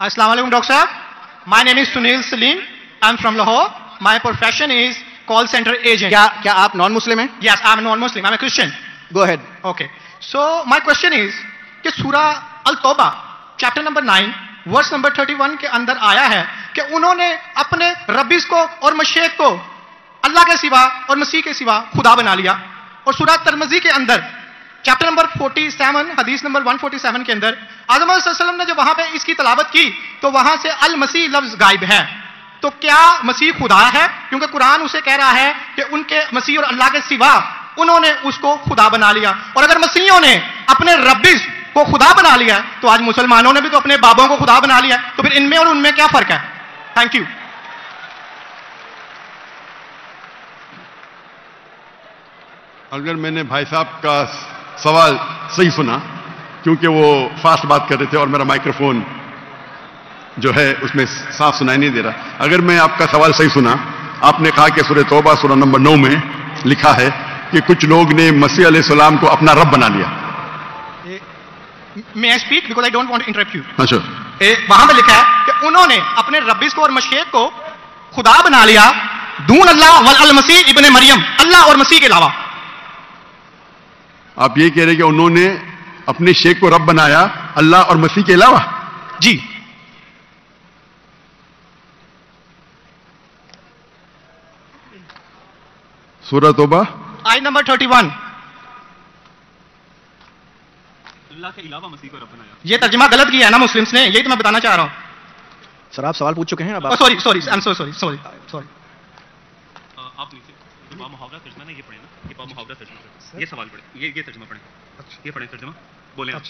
Assalamu alaikum, Dr. Sahab. My name is Sunil Salim. I'm from Lahore. My profession is call center agent. क्या क्या आप non Muslim हैं Yes, I'm a non-Muslim. I'm a Christian. Go ahead Okay. So my question is कि सूरा अल तौबा chapter number 9 verse number 31 के अंदर आया है कि उन्होंने अपने रब्बिस को और मशेक को अल्लाह के सिवा और मसीह के सिवा खुदा बना लिया और सूरा तरमजी के अंदर चैप्टर नंबर 47 हदीस नंबर 147 के अंदर, आज़म वसल्लम ने जब वहाँ पे इसकी तलावत की तो वहाँ से अल मसीह लफ्ज गायब है। तो क्या मसीह खुदा है? क्योंकि कुरान उसे कह रहा है कि उनके मसीह और अल्लाह के सिवा उन्होंने उसको खुदा बना लिया। और अगर मसीहों ने अपने रब्बिस को खुदा बना लिया तो आज मुसलमानों ने भी तो अपने बाबों को खुदा बना लिया। तो फिर इनमें और उनमें क्या फ़र्क है? थैंक यू अगर मैंने भाई साहब का सवाल सही सुना क्योंकि वो फास्ट बात कर रहे थे और मेरा माइक्रोफोन जो है उसमें साफ़ सुनाई नहीं दे रहा। अगर मैं आपका सवाल सही सुना आपने कहा कि सूर्य तौबा सूरह नंबर नौ में लिखा है कि कुछ लोग ने मसीह सलाम को अपना रब बना लिया। May I speak because I don't want interrupt you अच्छा वहाँ पे लिखा है कि उन्होंने अपने रब्बिस को और मशेक को खुदा बना लिया दून अल्लाह वल अल मसीह इब्ने मरियम अल्लाह और मसीह के अलावा। आप ये कह रहे हैं कि उन्होंने अपने शेख को रब बनाया अल्लाह और मसीह के अलावा? जी। सूरह तौबा? आई नंबर 31 अल्लाह के अलावा मसीह को रब बनाया। ये तर्जमा गलत किया है ना मुस्लिम्स ने यही तो मैं बताना चाह रहा हूँ। सर आप सवाल पूछ चुके हैं अब sorry sorry I am sorry sorry sorry बा मुहावरा तर्जमा ना ये पढ़े ना? ये बा मुहावरा तर्जमा ये सवाल पढ़े। ये ये तर्जमा पढ़े। अच्छा। ये पढ़े तर्जमा बोले आप।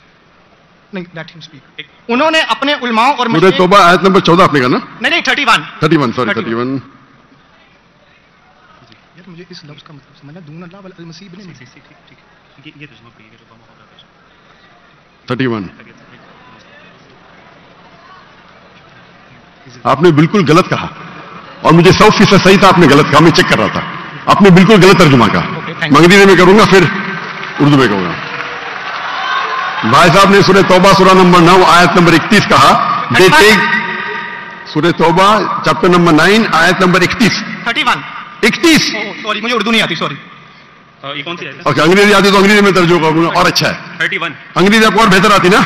नहीं लेट हिम स्पीक उन्होंने अपने उलमाओं और मशएख- तौबा आयत नंबर चौदह आपने कहा ना? नहीं नहीं 31 thirty one sorry 31 thirty one यार मुझे इस लफ्ज का मतलब समझना दून अल्लाह वल अल मसीह इब्ने ठीक ठीक। ये ये तर्जमा पढ़िए जो बा मुहावरा तर्जमा थर्टी वन ताकि- आपने बिल्कुल गलत कहा। और मुझे सौ फ़ीसद सही था आपने गलत कहा। मैं चेक कर रहा था। आपने बिल्कुल गलत तर्जुमा कहा। मंगदी में करूँगा फिर उर्दू में कहूँगा। भाई साहब ने सूर्य तौबा सूरह नंबर नौ आयत नंबर इकतीस कहा। दे। टेक सूर्य तौबा चैप्टर नंबर नाइन आयत नंबर इकतीस। 31 इकतीस? सॉरी मुझे उर्दू नहीं आती सॉरी कौन सी ओके अंग्रेज़ी आती तो अंग्रेज़ी में तर्जुमा करूँगा और अच्छा है। Thirty one. अंग्रेज़ी आपको और बेहतर आती ना?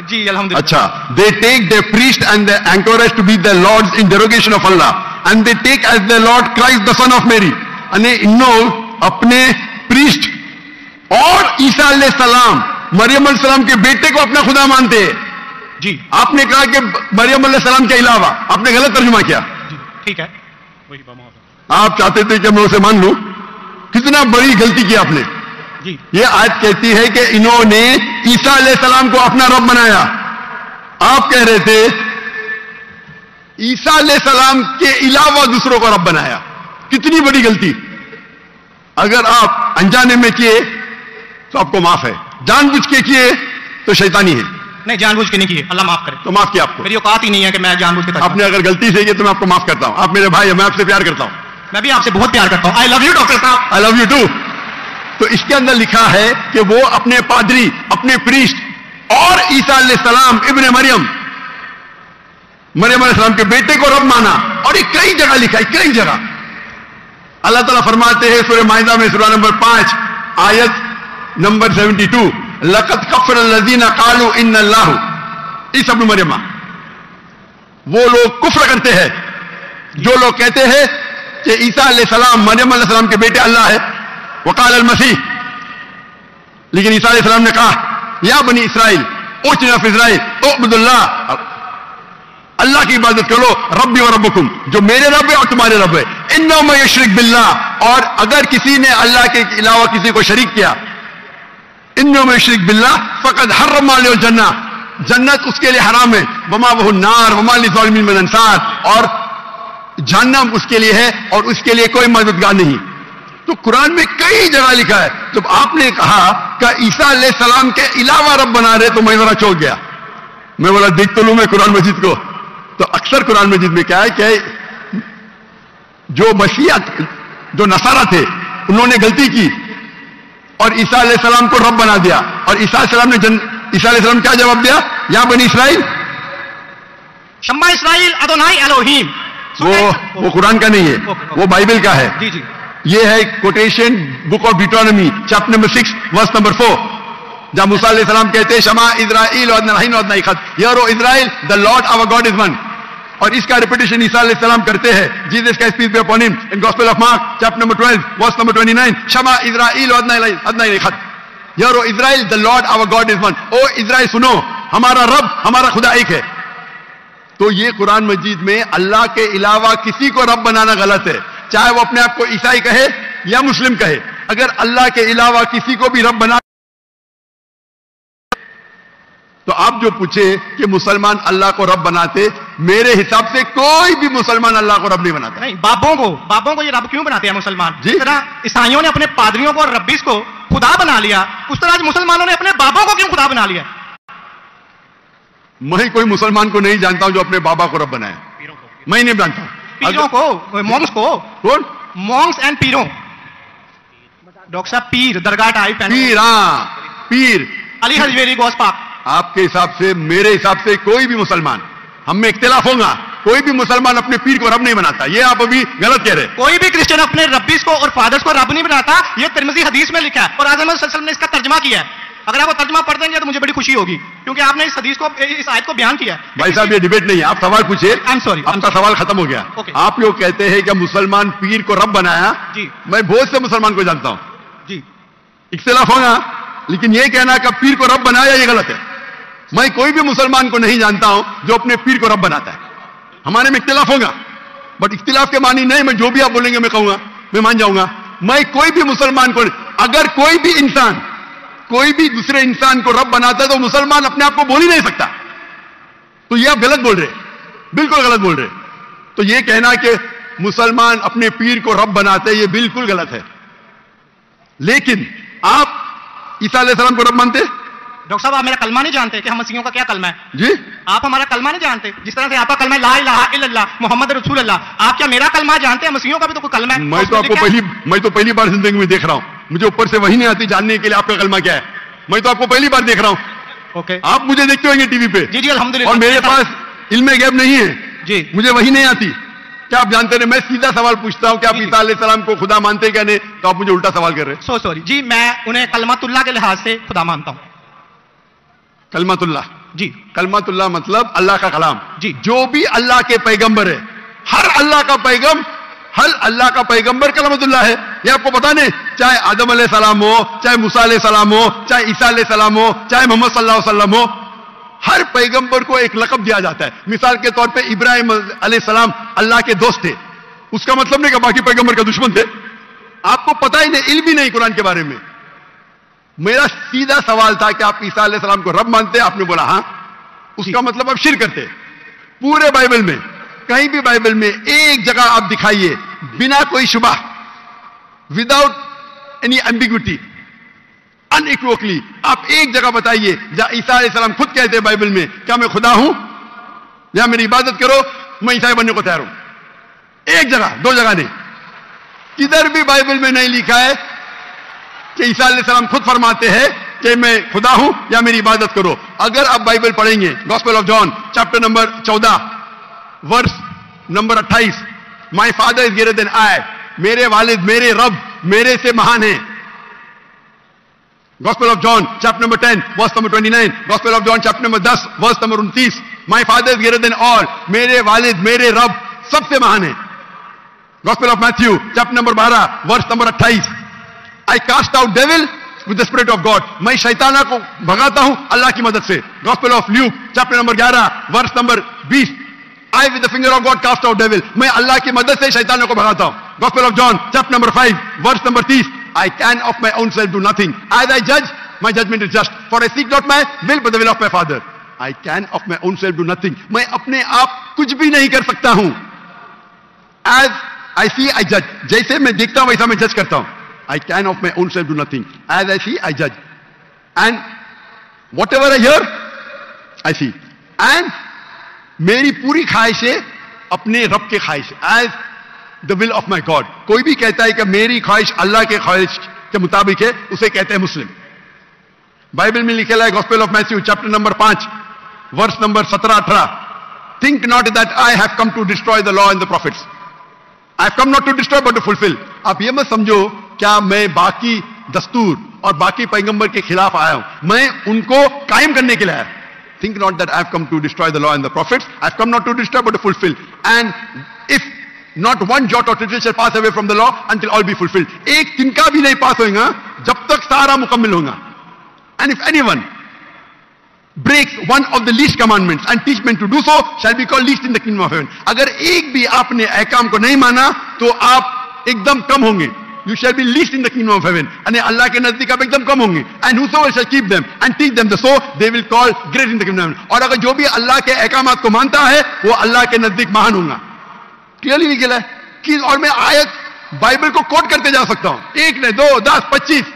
जी अल्हम्दुलिल्लाह। अच्छा they take the priest and the anchorage to be the Lord in derogation of Allah and they take as the Lord Christ the son of Mary અને अपने प्रीस्ट और ईसा सलाम मरियम सलाम के बेटे को अपना खुदा मानते हैं। जी। आपने कहा कि मरियम सलाम के अलावा आपने गलत तर्जुमा किया। ठीक है। वही आप चाहते थे कि मैं उसे मान लूँ? कितना बड़ी गलती की आपने? जी। ये आयत कहती है कि इन्होंने ईसा सलाम को अपना रब बनाया। आप कह रहे थे ईसा सलाम के अलावा दूसरों को रब बनाया। कितनी बड़ी गलती। अगर आप अनजाने में किए तो आपको माफ़ है। जानबूझ के किए तो शैतानी है। नहीं जानबूझ के नहीं किए। अल्लाह माफ़ करे। तो माफ़ किया आपको। मेरी औकात ही नहीं है कि मैं जानबूझ के आपने अगर गलती से किए तो मैं आपको माफ़ करता हूँ। आप मेरे भाई हैं, मैं आपसे प्यार करता हूँ। मैं भी आपसे बहुत प्यार करता हूँ। आई लव यू डॉक्टर साहब। आई लव यू टू तो इसके अंदर लिखा है कि वो अपने पादरी अपने प्रीस्ट और ईसा सलाम इब्ने मरियम मरियम सलाम के बेटे को रब माना। और ये कई जगह लिखा है कई जगह। अल्लाह ताला फरमाते हैं, सूरह माइदा में, सूरह नंबर पाँच, आयत नंबर 72 लकत कफर लजीना कालू इन अल्लाह ईसा इब्न मरियमा, वो लोग कुफर करते हैं। जो लोग कहते हैं कि ईसा सलाम, मरियम सलाम के बेटे अल्लाह है। वकाल अल मसीह लेकिन ईसा सलाम ने कहा, या बनी इसराइल ओचना इसराइल, ओ अब्दुल्लाह अल्लाह की इबादत करो, रब्बी और रब्बकुम। जो मेरे रब है और तुम्हारे रब है। इन में यशरक बिल्ला। और अगर किसी ने अल्लाह के अलावा किसी को शरीक किया इन में यशरक बिल्ला फकत हर माल जन्ना। जन्नत उसके लिए हराम है। वमा वह नार, वमा अंसार और जहन्नम उसके लिए है, और उसके लिए कोई मददगार नहीं। तो कुरान में कई जगह लिखा है। जब आपने कहा कि ईसा सलाम के अलावा रब बना रहे तो मैं जरा चौंक गया। मैं बोला, देख तो लू मैं कुरान मस्जिद को। तो अक्सर कुरान मजीद में क्या है कि जो मसीहत जो नसारा थे उन्होंने गलती की। और ईसा सलाम को रब बना दिया। और ईसा सलाम ने जन ईसा सलाम क्या जवाब दिया? या बनी इसराइल? शम्मा इसराइल अदोनाई एलोहीम। वो वो कुरान का नहीं है वो बाइबल का है। जी जी। ये है quotation book of Deuteronomy chapter number six verse number four जहाँ मूसा सलाम कहते हैं शमा इजराइल और नहीं और नहीं खत। यारो Israel the Lord our God is one और इसका रिपीटेशन ईसा सलाम करते हैं। जीसस का स्पीच पे upon him in gospel of Mark chapter number 12 verse number 29 शमा इजराइल और नहीं खत यारो Israel the Lord our God is one O Israel सुनो हमारा रब हमारा खुदा एक है तो ये कुरान मजीद में अल्लाह के अलावा किसी को रब बनाना गलत है। चाहे वो अपने आप को ईसाई कहे या मुस्लिम कहे। अगर अल्लाह के अलावा किसी को भी रब बना तो आप जो पूछे कि मुसलमान अल्लाह को रब बनाते मेरे हिसाब से कोई भी मुसलमान अल्लाह को रब नहीं बनाता। नहीं बाबों को बाबों को ये रब क्यों बनाते हैं मुसलमान? जी। जिस तरह ईसाइयों ने अपने पादरियों को और रब्बीस को खुदा बना लिया उस तरह आज मुसलमानों ने अपने बाबों को क्यों खुदा बना लिया? मैं कोई मुसलमान को नहीं जानता हूँ जो अपने बाबा को रब बनाए। मैं नहीं जानता। पीरों को मॉन्क्स को। कौन? Monks and पीरों। डॉक्टर साहब पीर दरगाह टाइप पीर हाँ पीर। अली हजवेरी गौस पाक। आपके हिसाब से मेरे हिसाब से कोई भी मुसलमान हम में इख्तिलाफ होगा कोई भी मुसलमान अपने पीर को रब नहीं बनाता ये आप अभी गलत कह रहे हैं। कोई भी क्रिश्चियन अपने रब्बीस को और फादर्स को रब नहीं बनाता ये तिरमिजी हदीस में लिखा है और आज़म ने इसका तर्जमा किया है। अगर आप वो तर्जमा पढ़ देंगे तो मुझे बड़ी खुशी होगी क्योंकि आपने इस हदीस को इस आयत को बयान किया है। भाई साहब ये डिबेट नहीं है आप सवाल पूछिए। I'm sorry, I'm आपका सवाल खत्म हो गया। Okay. आप लोग कहते हैं कि मुसलमान पीर को रब बनाया। जी। मैं बहुत से मुसलमान को जानता हूँ। जी। इख्तिलाफ होगा लेकिन ये कहना कि पीर को रब बनाया ये गलत है। मैं कोई भी मुसलमान को नहीं जानता हूँ जो अपने पीर को रब बनाता है। हमारे में इख्तिलाफ होगा। बट इख्तिलाफ के मानी नहीं, मैं जो भी आप बोलेंगे मैं कहूँगा, मैं मान जाऊँगा। मैं कोई भी मुसलमान को, अगर कोई भी इंसान, कोई भी दूसरे इंसान को रब बनाता है तो मुसलमान अपने आप को बोल ही नहीं सकता। तो ये आप गलत बोल रहे बिल्कुल गलत बोल रहे तो ये कहना कि मुसलमान अपने पीर को रब बनाते ये बिल्कुल गलत है। लेकिन आप ईसा अलैहिस्सलाम को रब मानते हैं? डॉक्टर साहब आप मेरा कलमा नहीं जानते कि हम मसीहों का क्या कलमा है? जी। आप हमारा कलमा नहीं जानते। जिस तरह से आपका कलमा है, ला इलाहा इल्लल्लाह मोहम्मद रसूल अल्लाह आप क्या मेरा कलमा जानते हैं? मसीहों का भी तो कोई कलमा है? मैं तो आपको पहली मैं तो पहली बार ज़िंदगी में देख रहा हूँ। मुझे ऊपर से वही नहीं आती जानने के लिए आपका कलमा क्या है। मैं तो आपको पहली बार देख रहा हूँ। ओके। आप मुझे देखते होंगे टीवी पे। जी जी अल्हम्दुलिल्लाह। और मेरे पास इल्म गैब नहीं है। जी। मुझे वही नहीं आती। क्या आप जानते रहे मैं सीधा सवाल पूछता हूँ कि आप। ईसा अलैहिस्सलाम को खुदा मानते हैं क्या नहीं? तो आप मुझे उल्टा सवाल कर रहे हैं। So sorry. जी मैं उन्हें कलमतुल्लाह के लिहाज से खुदा मानता हूँ। कलमतुल्लाह। जी कलमतुल्ला मतलब अल्लाह का कलाम। जी। जो भी अल्लाह के पैगंबर है, हर अल्लाह का पैगम हर अल्लाह का पैगंबर कलमतुल्ला है। ये आपको पता नहीं, चाहे आदम सलाम हो, चाहे मूसा सलाम हो, चाहे ईसा सलाम हो, चाहे मोहम्मद वसल्लम हो, हर पैगंबर को एक लकब दिया जाता है। मिसाल के तौर पे इब्राहिम सलाम अल्लाह के दोस्त थे। उसका मतलब नहीं कि बाकी पैगंबर का दुश्मन थे। आपको पता ही नहीं, इल्म भी नहीं कुरान के बारे में। मेरा सीधा सवाल था कि आप ईसा सलाम को रब मानते हैं? आपने बोला हाँ। उसका मतलब आप शिर करते पूरे बाइबल में कहीं भी बाइबल में एक जगह आप दिखाइए बिना कोई शुबा विदाउट एनी एम्बिग्विटी अनइक्वोकली आप एक जगह बताइए जहाँ ईसा सलाम खुद कहते हैं बाइबल में क्या मैं खुदा हूँ? या मेरी इबादत करो मैं ईसाई बनने को तैयार हूँ। एक जगह दो जगह नहीं। किधर भी बाइबल में नहीं लिखा है कि ईसा सलाम खुद फरमाते हैं कि मैं खुदा हूँ या मेरी इबादत करो। अगर आप बाइबल पढ़ेंगे gospel of John chapter number चौदह वर्स नंबर अट्ठाईस my father is greater than I मेरे वालिद, मेरे रब, मेरे से महान है. Gospel of John chapter number ten verse number twenty nine gospel of John chapter number दस वर्स नंबर उनतीस. My father is greater than all मेरे वालिद, मेरे रब सबसे महान है. Gospel of Matthew chapter number बारह वर्स नंबर अट्ठाईस. I cast out devil with spirit of God मैं शैताना को भगाता हूँ अल्लाह की मदद से। Gospel of Luke chapter number ग्यारह वर्ष नंबर बीस। I with the finger of God cast out devil मैं अल्लाह की मदद से शैताना को भगाता हूँ। Gospel of John chapter number five verse number तीस। I can of my own self do nothing as I जज my judgment is just for I seek not my will but the of my father I can of my own self do nothing मैं अपने आप कुछ भी नहीं कर सकता हूँ। एज आई सी आई जज जैसे मैं देखता हूँ, वैसा मैं जज करता हूँ। I can of my own self do nothing. As I see, I judge. And whatever I hear, I see. And मेरी पूरी ख्वाहिश है अपने रब के ख्वाहिश as the will of my God कोई भी कहता है कि मेरी ख्वाहिश अल्लाह के ख्वाहिश के मुताबिक है उसे कहते हैं मुस्लिम बाइबल में लिखे लाए gospel of Matthew chapter number पाँच वर्ष नंबर सत्रह अठारह think not that I have come to destroy the law and the prophets I have come not to destroy but to fulfil आप यह मत समझो क्या मैं बाकी दस्तूर और बाकी पैगंबर के खिलाफ आया हूँ? मैं उनको कायम करने के लिए आया think not that I come to destroy the law and the prophet I come not to destroy but fulfil and if not one jot of literature pass away from the law until all be fulfilled एक तिनका भी नहीं पास होगा जब तक सारा मुकम्मिल होगा। And if any one break one of the least commandment and teachment to do so shall be call least in the kingdom अगर एक भी आपने अहकाम को नहीं माना तो आप एकदम कम होंगे you shall be least in the kingdom of heaven यानी अल्लाह के नज़दीक आप एकदम कम होंगे keep them and teach them the so they will call great in the kingdom of heaven और अगर जो भी अल्लाह के अहकाम को मानता है वो अल्लाह के नज़दीक महान होगा क्लियरली निकला है कि और मैं आयत बाइबल को कोट करते जा सकता हूँ एक ने दो दस पच्चीस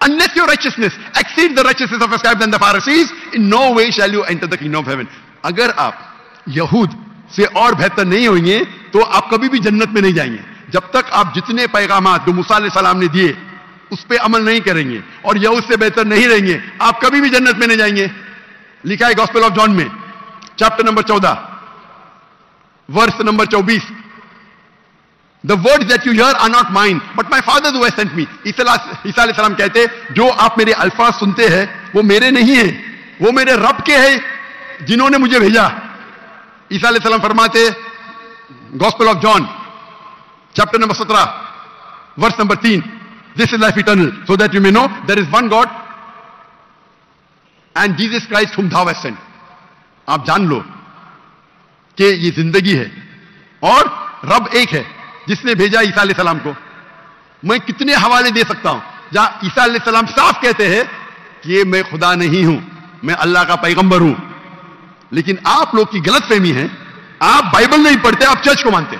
Unless your righteousness exceeds the righteousness of a scribe and the Pharisees, in no way shall you enter the kingdom of heaven. अगर आप यहूद से और बेहतर नहीं होंगे तो आप कभी भी जन्नत में नहीं जाएँगे। जब तक आप जितने पैगाम जो सलाम ने दिए, उस पर अमल नहीं करेंगे और यह उससे बेहतर नहीं रहेंगे, आप कभी भी जन्नत में नहीं जाएँगे। लिखा है गॉस्पेल ऑफ़ जॉन में चैप्टर नंबर चौदह वर्ष नंबर चौबीस। The word that you hear are not mind but my father though sent me ईसा सलाम कहते, जो आप मेरे अल्फाज सुनते हैं, वो मेरे नहीं है, वो मेरे रब के हैं, जिन्होंने मुझे भेजा। ईसा सलाम फरमाते gospel of John chapter number सत्रह वर्ष नंबर तीन this is life eternal so that you may know there is one God and Jesus Christ whom thou sent आप जान लो कि ये ज़िंदगी है और रब एक है जिसने भेजा ईसा सलाम को। मैं कितने हवाले दे सकता हूँ जहाँ ईसा सलाम साफ़ कहते हैं कि मैं खुदा नहीं हूँ, मैं अल्लाह का पैगंबर हूँ। लेकिन आप लोग की गलत फहमी है। आप बाइबल नहीं पढ़ते, आप चर्च को मानते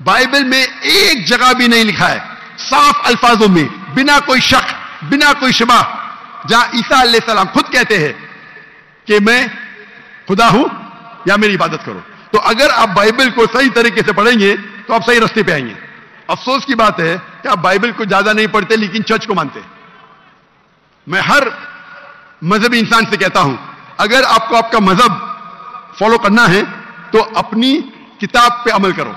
बाइबल में एक जगह भी नहीं लिखा है। साफ़ अल्फाजों में, बिना कोई शक, बिना कोई शुबा, जहाँ ईसा सलाम खुद कहते हैं कि मैं खुदा हूँ या मेरी इबादत करो। तो अगर आप बाइबल को सही तरीके से पढ़ेंगे तो आप सही रास्ते पे आएँगे। अफसोस की बात है कि आप बाइबल को ज़्यादा नहीं पढ़ते, लेकिन चर्च को मानते मैं हर मजहबी इंसान से कहता हूँ अगर आपको आपका मज़हब फॉलो करना है तो अपनी किताब पे अमल करो।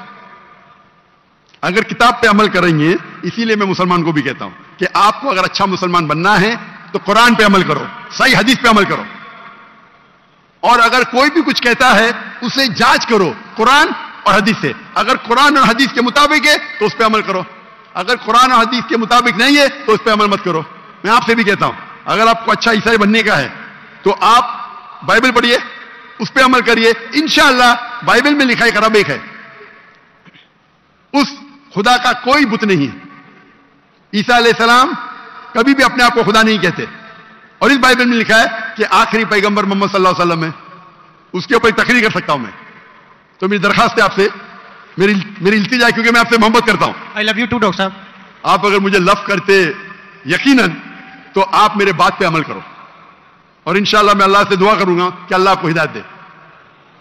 अगर किताब पे अमल करेंगे, इसीलिए मैं मुसलमान को भी कहता हूँ कि आपको अगर अच्छा मुसलमान बनना है तो कुरान पे अमल करो, सही हदीस पे अमल करो। और अगर कोई भी कुछ कहता है, उसे जाँच करो, कुरान और हदीस से। अगर कुरान और हदीस के मुताबिक है तो उस पर अमल करो। अगर कुरान और हदीस के मुताबिक नहीं है तो उस पर अमल मत करो। मैं आपसे भी कहता हूँ, अगर आपको अच्छा ईसाई बनने का है तो आप बाइबल पढ़िए उस पर अमल करिए। इंशाला बाइबल में लिखा एक रब एक है। उस खुदा का कोई बुत नहीं। है ईसा सलाम कभी भी अपने आप को खुदा नहीं कहते। और इस बाइबल में लिखा है कि आखिरी पैगंबर मोहम्मद सल्लल्लाहु अलैहि वसल्लम है। उसके ऊपर तकरीर कर सकता हूँ मैं। तो मेरी दरखास्त है आपसे। मेरी मेरी इल्तिजा क्योंकि मैं आपसे मोहब्बत करता हूँ। I love you too doctor साहब आप अगर मुझे लव करते यकीनन तो आप मेरे बात पे अमल करो। और इंशाल्लाह मैं अल्लाह से दुआ करूँगा कि अल्लाह आपको हिदायत दे।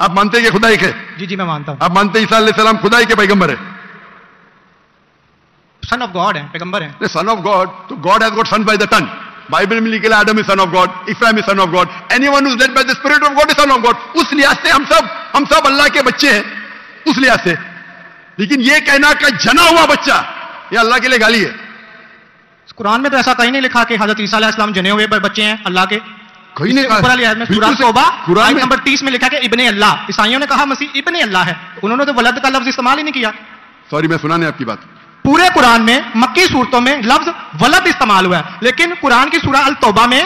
आप मानते हैं कि खुदा एक है जी जी मैं मानता हूँ। आप मानते हैं ईसा सलाम खुदा के पैगंबर है? सन ऑफ़ गॉड है पैगंबर है। सन ऑफ़ गॉड तो God has got son by the ton Bible में लिखे Adam is son of God Ephraim is son of God anyone is led by the spirit of God is son of God उस लिहाज से हम सब हम सब अल्लाह के बच्चे हैं। उस लिहाज से। लेकिन ये कहना का जना हुआ बच्चा ये अल्लाह के लिए गाली है। कुरान में तो ऐसा कहीं नहीं लिखा कि हज़रत ईसा अलैहिस्सलाम जने हुए बच्चे हैं अल्लाह के। कुरान में नंबर 30 में लिखा कि इब्ने अल्लाह ईसाइयों ने कहा मसीह इब्ने अल्लाह है। उन्होंने तो वलद का लफ्ज इस्तेमाल ही नहीं किया। सॉरी मैं सुना नहीं आपकी बात। पूरे कुरान में मक्की सूरतों में लफ्ज वलद इस्तेमाल हुआ है। लेकिन कुरान की सूरह अल तौबा में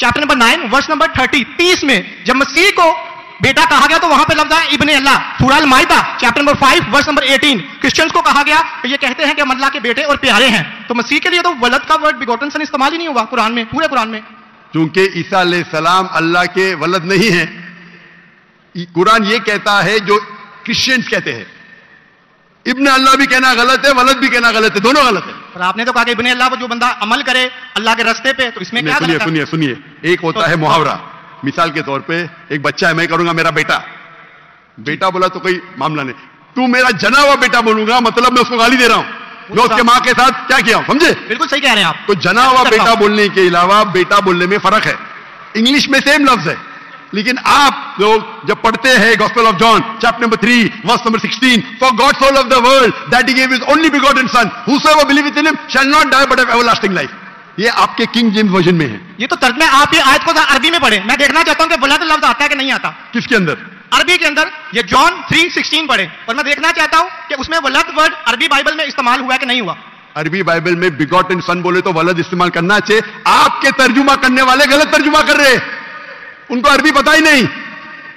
chapter number nine verse number thirty तीस में जब मसीह को बेटा कहा गया तो वहाँ पे लफ्ज आया इब्ने अल्लाह। सूरह अल माइदा chapter number five verse number eighteen Christians को कहा गया कि ये कहते हैं कि हम अल्लाह के बेटे और प्यारे हैं। तो मसीह के लिए तो वलद का वर्ड बिगोटन सन इस्तेमाल ही नहीं हुआ कुरान में पूरे कुरान में। क्योंकि ईसा सलाम अल्लाह के वलद नहीं है। कुरान ये कहता है जो क्रिश्चियंस कहते हैं। इब्न अल्लाह भी कहना गलत है वलद भी कहना गलत है दोनों गलत है। और आपने तो कहा कि इब्ने अल्लाह पर जो बंदा अमल करे अल्लाह के रास्ते पे तो इसमें क्या सुनिए सुनिए सुनिए। एक होता तो, है मुहावरा। मिसाल के तौर पे एक बच्चा है मैं करूँगा मेरा बेटा। बेटा बोला तो कोई मामला नहीं। तू मेरा जना हुआ बेटा बोलूँगा मतलब मैं उसको गाली दे रहा हूँ। मैं उसके माँ के साथ क्या किया? समझे? बिल्कुल सही कह रहे हैं आप। तो जना हुआ बेटा बोलने के अलावा बेटा बोलने में फ़र्क है। इंग्लिश में सेम लफ्ज है। लेकिन आप लोग जब पढ़ते हैं gospel of John chapter number three verse number sixteen for God soul of the world that he gave is only begotten son who believe in him shall not die but everlasting life ये आपके king James version में है। ये तो तर्जमे आप ये आयत को अरबी में पढ़े। मैं देखना चाहता हूँ कि वलद लफ्ज आता है कि नहीं आता। किसके अंदर? अरबी के अंदर ये जॉन थ्री सिक्सटीन पढ़े। और मैं देखना चाहता हूँ कि उसमें वलद वर्ड अरबी बाइबल में इस्तेमाल हुआ कि नहीं हुआ। अरबी बाइबल में बिगॉटन सन बोले तो वलद इस्तेमाल करना चाहिए। आपके तर्जुमा करने वाले गलत तर्जुमा कर रहे उनको अरबी पता ही नहीं।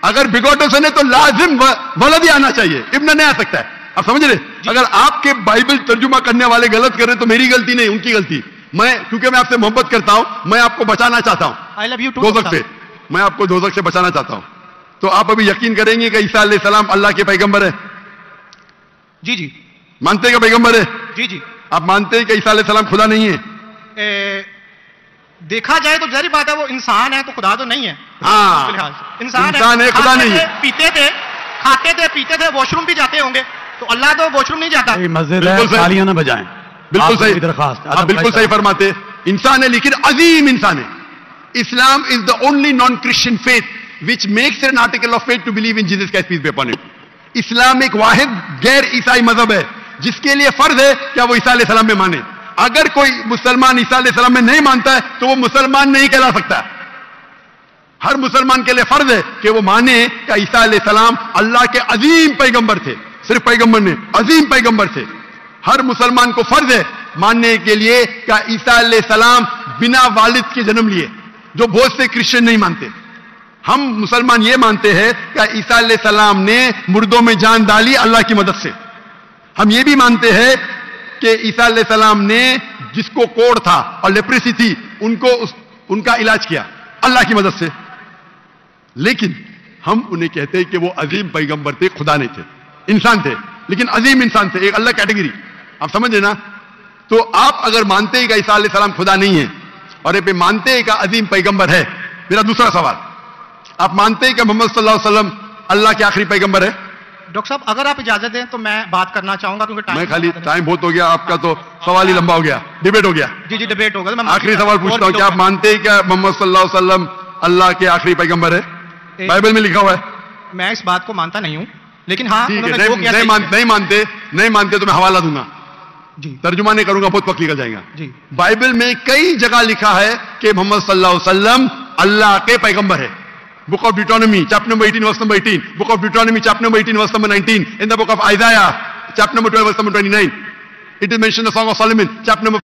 अगर बिगॉटन सन है तो लाजिम वलद ही आना चाहिए। इब्न नहीं आ सकता है। आप समझ रहे अगर आपके बाइबल तर्जुमा करने वाले गलत कर रहे तो मेरी गलती नहीं उनकी गलती। मैं क्योंकि मैं आपसे मोहब्बत करता हूँ मैं आपको बचाना चाहता हूँ। आई लव यू टू दोजक से। मैं आपको दोजक से बचाना चाहता हूँ। तो आप अभी यकीन करेंगे कि ईसा सलाम अल्लाह के पैगंबर है? जी जी। मानते हैं कि पैगंबर है? जी जी। आप मानते हैं कि ईसा सलाम खुदा नहीं है? ए, देखा जाए तो जहरी बात है वो इंसान है तो खुदा तो नहीं है। हाँ। इंसान, इंसान है, है खुदा नहीं है। पीते थे खाते थे पीते थे वॉशरूम भी जाते होंगे। तो अल्लाह तो वॉशरूम नहीं जाता। ये मस्जिद बिल्कुल है सही। ना बजाएँ। बिल्कुल सही। दरखास्त आप बिल्कुल सही फरमाते। इंसान है लेकिन अजीम इंसान है। इस्लाम is the only non Christian faith which makes an article of faith to believe in Jesus cash peace upon it इस्लाम एक वाहिद, गैर ईसाई मज़हब है, जिसके लिए फ़र्ज़ है क्या वो ईसा सलाम में माने। अगर कोई मुसलमान ईसा सलाम में नहीं मानता है तो वो मुसलमान नहीं कहला सकता। हर मुसलमान के लिए फ़र्ज़ है कि वो माने क्या ईसा सलाम अल्लाह के अजीम पैगंबर थे। सिर्फ़ पैगंबर ने अजीम पैगंबर थे। हर मुसलमान को फ़र्ज़ है मानने के लिए क्या ईसा सलाम बिना वालिद के जन्म लिए, जो बहुत से क्रिश्चियन नहीं मानते। हम मुसलमान ये मानते हैं कि ईसा सलाम ने मुर्दों में जान डाली अल्लाह की मदद से। हम ये भी मानते हैं कि ईसा सलाम ने जिसको कोड़ था और लेप्रेसी थी उनको उस, उनका इलाज किया अल्लाह की मदद से। लेकिन हम उन्हें कहते हैं कि वो अजीम पैगंबर थे खुदा नहीं थे। इंसान थे लेकिन अजीम इंसान थे एक अल्लाह कैटेगरी। आप समझ ना? तो आप अगर मानते हैं कि ईसा सलाम खुदा नहीं है और ये मानते हैं कि अजीम पैगंबर है मेरा दूसरा सवाल। आप मानते हैं कि मोहम्मद सल्लल्लाहु अलैहि वसल्लम अल्लाह के आखिरी पैगंबर है? डॉक्टर साहब अगर आप इजाज़त दें तो मैं बात करना चाहूँगा क्योंकि टाइम मैं खाली टाइम बहुत हो गया आपका तो सवाल ही लंबा हो गया डिबेट हो गया। जी जी डिबेट होगा मैं आखिरी सवाल पूछता हूँ क्या आप मानते हैं क्या मोहम्मद सल्लल्लाहु अलैहि वसल्लम अल्लाह के आखिरी पैगंबर है? बाइबल में लिखा हुआ है। मैं इस बात को मानता नहीं हूँ लेकिन हाँ है नहीं, मानते नहीं मानते तो मैं हवाला दूँगा। जी। तर्जुमा नहीं करूँगा बहुत वक्त निकल जाएगा। जी। बाइबल में कई जगह लिखा है कि मोहम्मद सल्लल्लाहु अलैहि वसल्लम अल्लाह के पैगंबर है। Book of Deuteronomy, chapter number 18, verse number 18. Book of Deuteronomy, chapter number 18, verse number 19. In the book of Isaiah, chapter number 12, verse number 29. It is mentioned in the Song of Solomon, chapter number